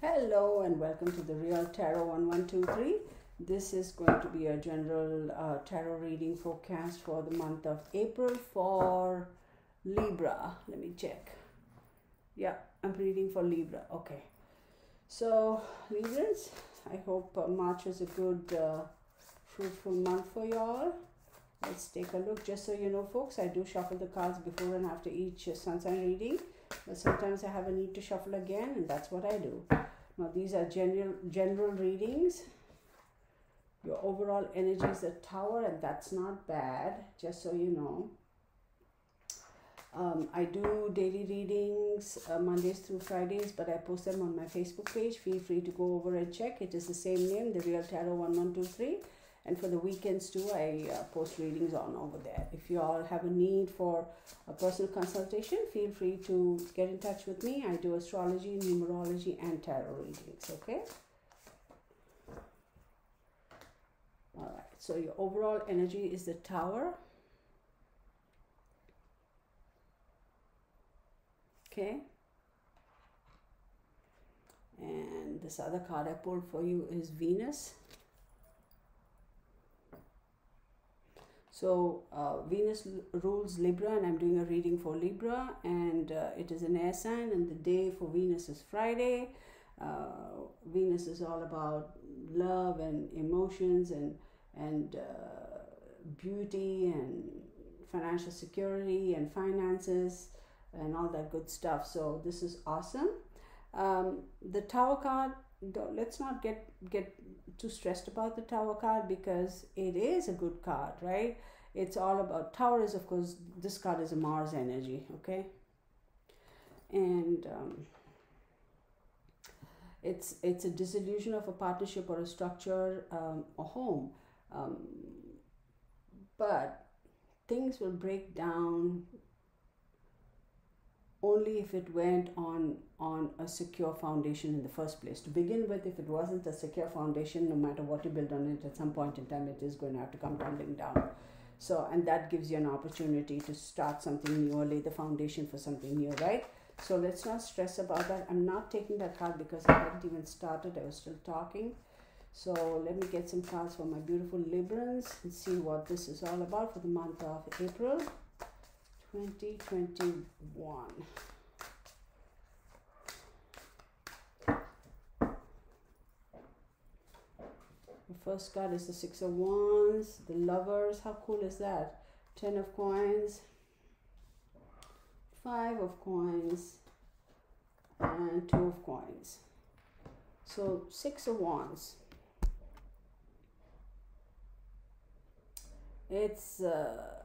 Hello and welcome to the Real Tarot 1123. This is going to be a general uh, tarot reading forecast for the month of April for Libra. Let me check. Yeah, I'm reading for Libra. Okay. So, Librans, I hope uh, March is a good, uh, fruitful month for y'all. Let's take a look. Just so you know, folks, I do shuffle the cards before and after each sun sign reading. But sometimes I have a need to shuffle again, and that's what I do. Now, these are general general readings. Your overall energy is a tower, and that's not bad, just so you know. Um, I do daily readings uh, Mondays through Fridays, but I post them on my Facebook page. Feel free to go over and check. It is the same name, The Real Tarot 1123. And for the weekends too, I uh, post readings on over there. If you all have a need for a personal consultation, feel free to get in touch with me. I do astrology, numerology, and tarot readings. Okay. All right. So your overall energy is the Tower. Okay. And this other card I pulled for you is Venus. So uh, Venus rules Libra, and I'm doing a reading for Libra, and uh, it is an air sign, and the day for Venus is Friday. Uh, Venus is all about love and emotions and and uh, beauty and financial security and finances and all that good stuff. So this is awesome. Um, the Tower card. Let's not get get too stressed about the tower card because it is a good card, right? It's all about tower is of course this card is a Mars energy, okay? And um, it's it's a dissolution of a partnership or a structure, um, a home, um, but things will break down only if it went on on a secure foundation in the first place. To begin with if it wasn't a secure foundation no matter what you build on it at some point in time it is going to have to come tumbling down. So and that gives you an opportunity to start something new or lay the foundation for something new right? So let's not stress about that. I'm not taking that card because i hadn't even started. I was still talking. So let me get some cards for my beautiful librans and see what this is all about for the month of april 2021. The first card is the Six of Wands, the Lovers. How cool is that? Ten of Coins, Five of Coins, and Two of Coins. So, Six of Wands. It's. Uh,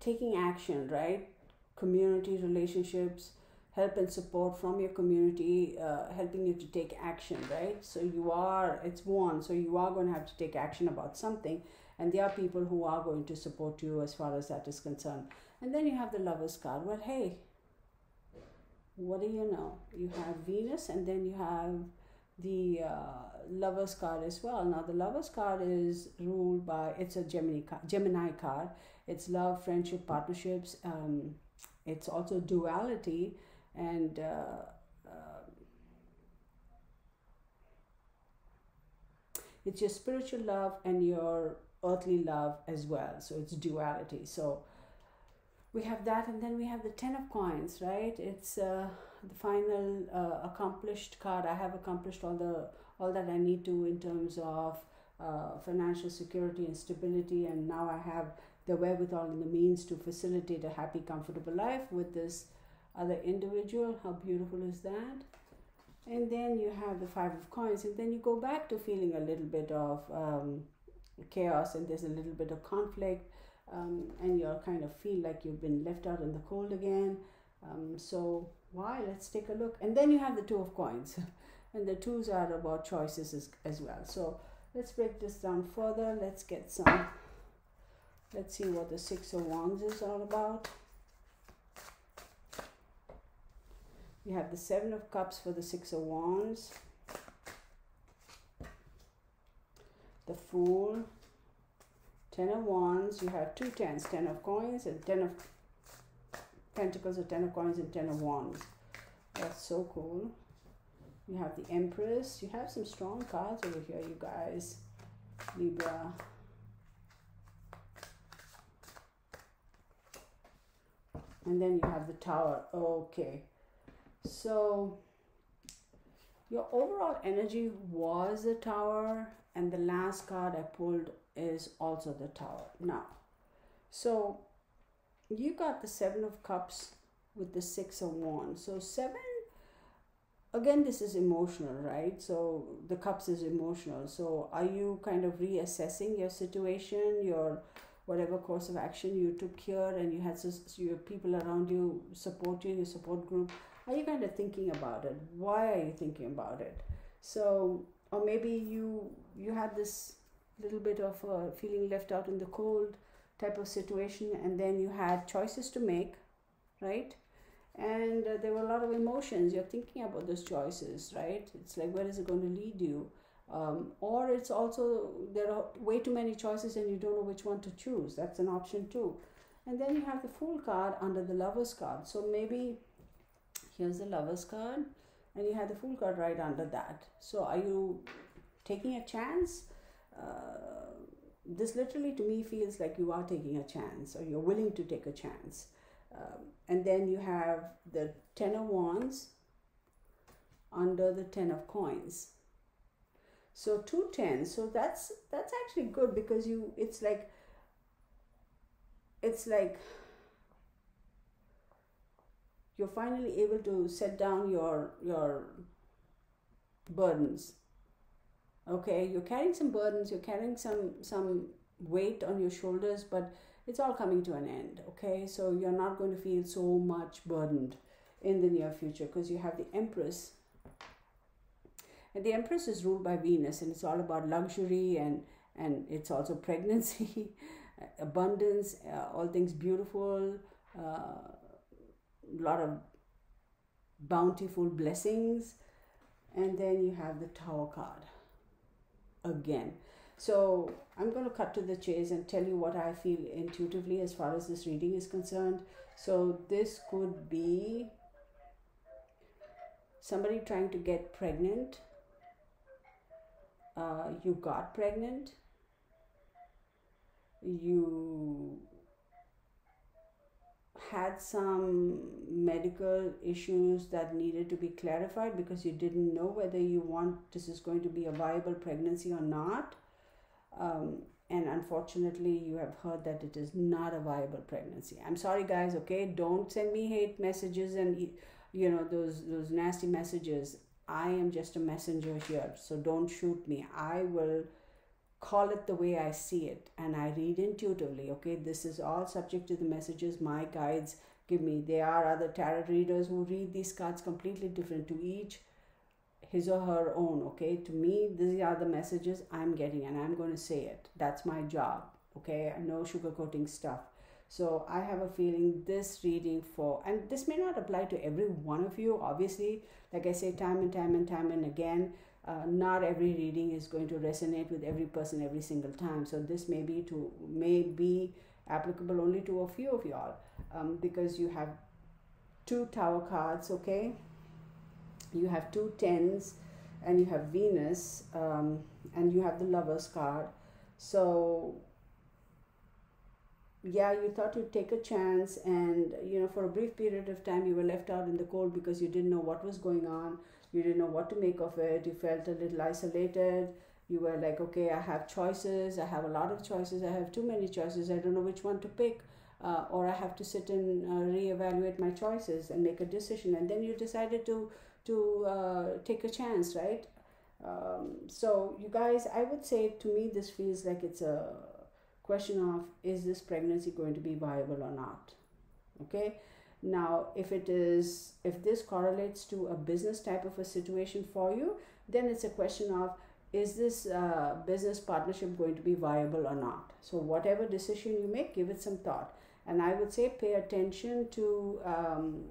taking action, right? Community relationships, help and support from your community, uh, helping you to take action, right? So you are, it's one, so you are going to have to take action about something, and there are people who are going to support you as far as that is concerned. And then you have the Lover's card. Well, hey, what do you know? You have Venus, and then you have the uh, Lover's card as well. Now, the Lover's card is ruled by, it's a Gemini, Gemini card it's love, friendship, partnerships. Um, it's also duality and uh, uh, it's your spiritual love and your earthly love as well. So it's duality. So we have that, and then we have the Ten of Coins, right? It's uh, the final uh, accomplished card. I have accomplished all the all that I need to in terms of uh, financial security and stability, and now I have the wherewithal and the means to facilitate a happy, comfortable life with this other individual. How beautiful is that? And then you have the Five of Coins, and then you go back to feeling a little bit of um, chaos, and there's a little bit of conflict, um, and you kind of feel like you've been left out in the cold again. Um, so, why? Let's take a look. And then you have the Two of Coins, and the twos are about choices as, as well. So, let's break this down further. Let's get some Let's see what the Six of Wands is all about. We have the Seven of Cups for the Six of Wands. The Fool. Ten of Wands. You have two tens. Ten of Coins and Ten of Pentacles or Ten of Coins and Ten of Wands. That's so cool. you have the Empress. You have some strong cards over here, you guys. Libra. And then you have the Tower. Okay. So your overall energy was the Tower, and the last card I pulled is also the Tower. Now, so you got the Seven of Cups with the Six of Wands. So, seven again this is emotional right so the cups is emotional so are you kind of reassessing your situation your whatever course of action you took here and you had your people around you support you your support group are you kind of thinking about it? Why are you thinking about it? So or maybe you you had this little bit of a feeling left out in the cold type of situation and then you had choices to make right? And uh, there were a lot of emotions. You're thinking about those choices right? It's like where is it going to lead you um, or it's also there are way too many choices and you don't know which one to choose. That's an option too. And then you have the fool card under the lovers card. So maybe here's the lovers card and you have the fool card right under that. So are you taking a chance? Uh, this literally to me feels like you are taking a chance or you're willing to take a chance. Um, and then you have the ten of wands under the ten of coins so two tens. So that's that's actually good because you it's like it's like you're finally able to set down your your burdens. Okay? You're carrying some burdens you're carrying some some weight on your shoulders but it's all coming to an end. Okay? So you're not going to feel so much burdened in the near future because you have the empress and the empress is ruled by venus and it's all about luxury and and it's also pregnancy abundance uh, all things beautiful a uh, lot of bountiful blessings and then you have the tower card again so I'm going to cut to the chase and tell you what I feel intuitively as far as this reading is concerned. So this could be somebody trying to get pregnant. Uh, you got pregnant. You had some medical issues that needed to be clarified because you didn't know whether you want this is going to be a viable pregnancy or not. Um, and unfortunately you have heard that it is not a viable pregnancy. I'm sorry guys okay? Don't send me hate messages and you know those those nasty messages i am just a messenger here so don't shoot me. I will call it the way i see it and i read intuitively okay? This is all subject to the messages my guides give me. There are other tarot readers who read these cards completely different to each his or her own okay? To me these are the messages i'm getting and i'm going to say it. That's my job okay? No sugarcoating stuff so i have a feeling this reading for and this may not apply to every one of you obviously. Like i say time and time and time and again uh, not every reading is going to resonate with every person every single time. So this may be to may be applicable only to a few of y'all um, because you have two tower cards okay? You have two tens and you have Venus um, and you have the Lovers card. So, yeah, you thought you'd take a chance, and you know, for a brief period of time, you were left out in the cold because you didn't know what was going on, you didn't know what to make of it, you felt a little isolated. You were like, okay, I have choices, I have a lot of choices, I have too many choices, I don't know which one to pick. Uh, or I have to sit and uh, reevaluate my choices and make a decision. And then you decided to to uh, take a chance, right? Um, so, you guys, I would say to me, this feels like it's a question of is this pregnancy going to be viable or not? Okay. Now, if it is, if this correlates to a business type of a situation for you, then it's a question of is this uh, business partnership going to be viable or not? So, whatever decision you make, give it some thought. And I would say pay attention to um,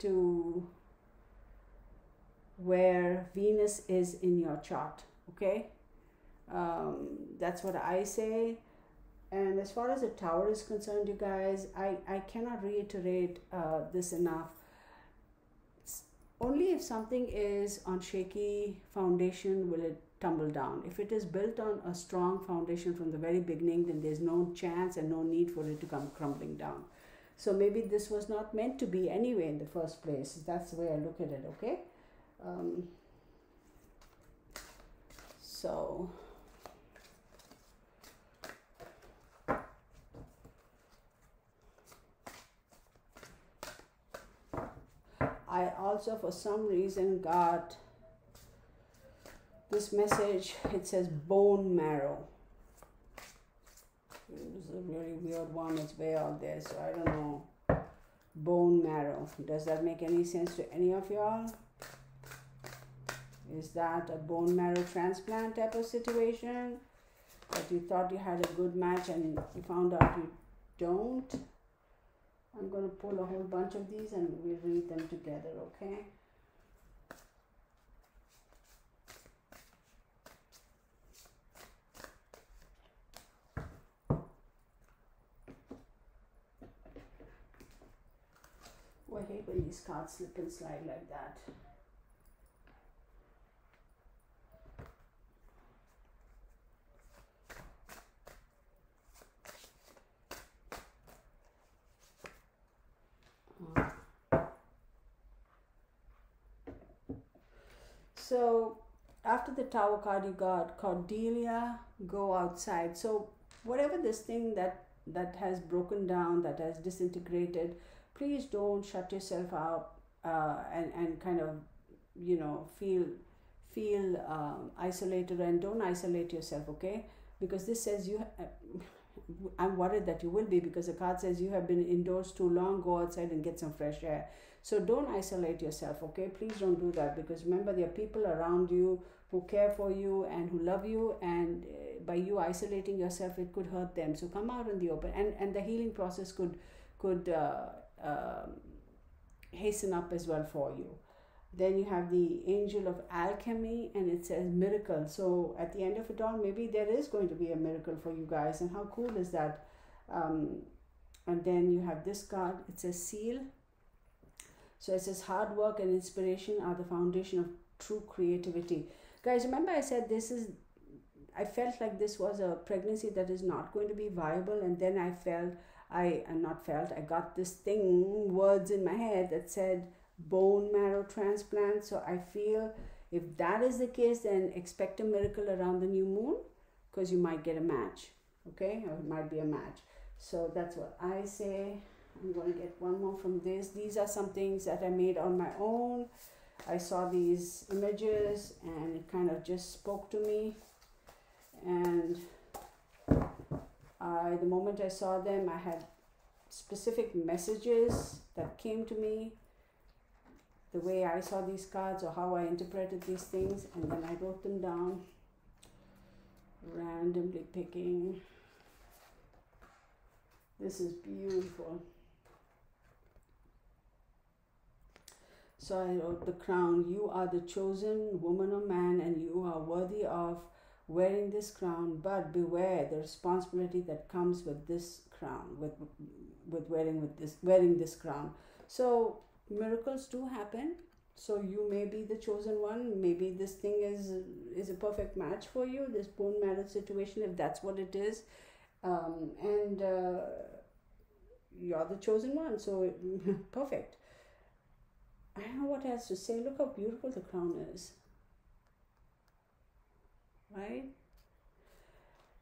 to where Venus is in your chart. Okay, um, that's what I say. And as far as the tower is concerned, you guys, I, I cannot reiterate uh, this enough. only if something is on shaky foundation will it tumble down. If it is built on a strong foundation from the very beginning, then there's no chance and no need for it to come crumbling down. So maybe this was not meant to be anyway in the first place. That's the way I look at it, okay? Um, so. I also, for some reason, got this message. It says bone marrow. It's a really weird one. It's way out there, so I don't know. Bone marrow. Does that make any sense to any of y'all? Is that a bone marrow transplant type of situation? That you thought you had a good match and you found out you don't? I'm going to pull a whole bunch of these and we'll read them together, okay? Oh, I hate when these cards slip and slide like that. So after the tower card, you got Cordelia, go outside. So whatever this thing that that has broken down, that has disintegrated, please don't shut yourself out uh, and and kind of you know feel feel um, isolated and don't isolate yourself. Okay, because this says you. I'm worried that you will be because the card says you have been indoors too long. Go outside and get some fresh air. So don't isolate yourself, okay? Please don't do that because remember, there are people around you who care for you and who love you, and uh, by you isolating yourself, it could hurt them. So come out in the open, and and the healing process could could uh, uh, hasten up as well for you. Then you have the angel of alchemy, and it says miracle. So at the end of it all, maybe there is going to be a miracle for you guys, and how cool is that? Um, and then you have this card. It says seal so it says hard work and inspiration are the foundation of true creativity. Guys, remember I said this is I felt like this was a pregnancy that is not going to be viable and then I felt I not felt I got this thing words in my head that said bone marrow transplant. So I feel if that is the case then expect a miracle around the new moon because you might get a match. Okay? Or it might be a match. So that's what I say. I'm going to get one more from this. These are some things that I made on my own. I saw these images and it kind of just spoke to me. And I, the moment I saw them, I had specific messages that came to me the way I saw these cards or how I interpreted these things, and then I wrote them down, randomly picking. This is beautiful. So I wrote the crown. You are the chosen woman or man, and you are worthy of wearing this crown. But beware the responsibility that comes with this crown, with with wearing with this wearing this crown. So miracles do happen. So you may be the chosen one. Maybe this thing is is a perfect match for you. This bone marrow situation, if that's what it is, um, and uh, you're the chosen one. So perfect. I don't know what else to say. Look how beautiful the crown is. Right?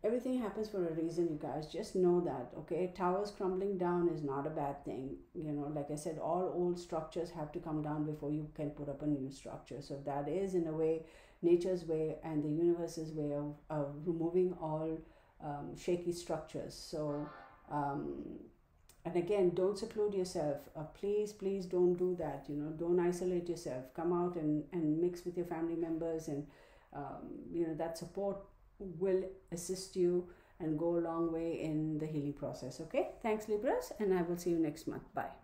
Everything happens for a reason, you guys. Just know that, okay? Towers crumbling down is not a bad thing. You know, like I said, all old structures have to come down before you can put up a new structure. So that is, in a way, nature's way and the universe's way of, of removing all um, shaky structures. So, um, and again don't seclude yourself uh, please please don't do that you know don't isolate yourself come out and, and mix with your family members and um, you know that support will assist you and go a long way in the healing process okay? Thanks libras and i will see you next month. Bye